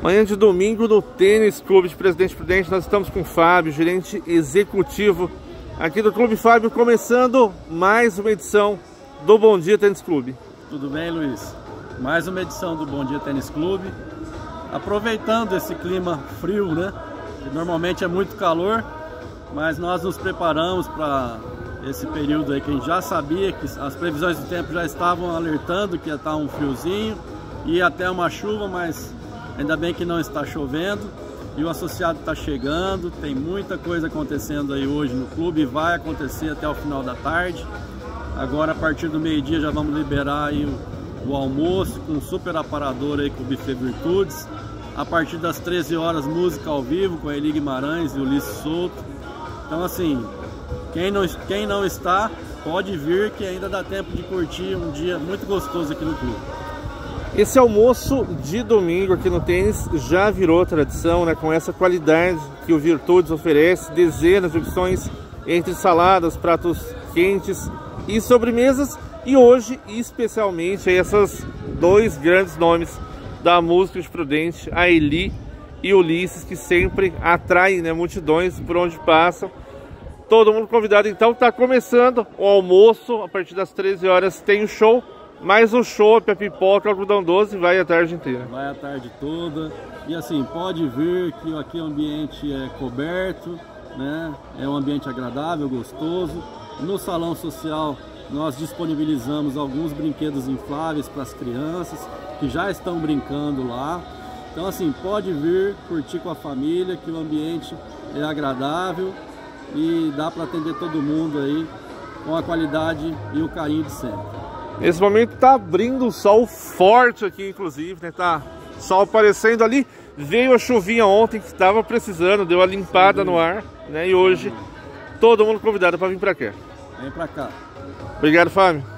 Manhã de domingo no Tênis Clube de Presidente Prudente, nós estamos com o Fábio, gerente executivo aqui do Clube Fábio, começando mais uma edição do Bom Dia Tênis Clube. Tudo bem, Luiz? Mais uma edição do Bom Dia Tênis Clube. Aproveitando esse clima frio, né? Que normalmente é muito calor, mas nós nos preparamos para esse período aí que a gente já sabia que as previsões do tempo já estavam alertando que ia estar um friozinho e até uma chuva, mas Ainda bem que não está chovendo e o associado está chegando. Tem muita coisa acontecendo aí hoje no clube e vai acontecer até o final da tarde. Agora, a partir do meio-dia, já vamos liberar aí o, o, almoço com um super aparador aí com o Buffet Virtudes. A partir das 13 horas, música ao vivo com a Eli Guimarães e Ulisses Souto. Então, assim, quem não, quem não está, pode vir que ainda dá tempo de curtir um dia muito gostoso aqui no clube. Esse almoço de domingo aqui no tênis já virou tradição, né? Com essa qualidade que o Virtudes oferece, dezenas de opções entre saladas, pratos quentes e sobremesas. E hoje, especialmente, esses dois grandes nomes da música de Prudente, a Eli e Ulisses, que sempre atraem né, multidões por onde passam. Todo mundo convidado, então, está começando o almoço. A partir das 13 horas tem o show. Mais o chopp, a pipoca, o algodão doce vai a tarde inteira. Vai a tarde toda. E assim, pode ver que aqui o ambiente é coberto, né? É um ambiente agradável, gostoso. No salão social nós disponibilizamos alguns brinquedos infláveis para as crianças que já estão brincando lá. Então assim, pode vir curtir com a família, que o ambiente é agradável e dá para atender todo mundo aí com a qualidade e o carinho de sempre. Nesse momento tá abrindo o sol forte aqui, inclusive, né? Tá sol aparecendo ali. Veio a chuvinha ontem que estava precisando, deu a limpada no ar, né? E hoje todo mundo convidado para vir para cá. Vem para cá. Obrigado, Fábio.